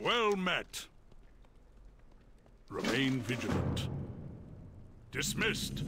Well met. Remain vigilant. Dismissed.